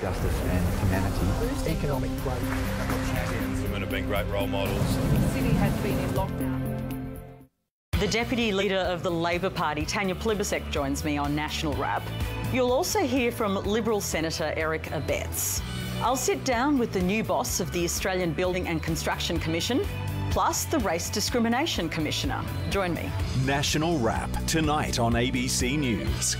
justice and humanity. Economic growth. Women have been great role models. The has been in lockdown. The Deputy Leader of the Labor Party, Tanya Plibersek, joins me on National Wrap. You'll also hear from Liberal Senator Eric Abetz. I'll sit down with the new boss of the Australian Building and Construction Commission, plus the Race Discrimination Commissioner. Join me. National Wrap, tonight on ABC News.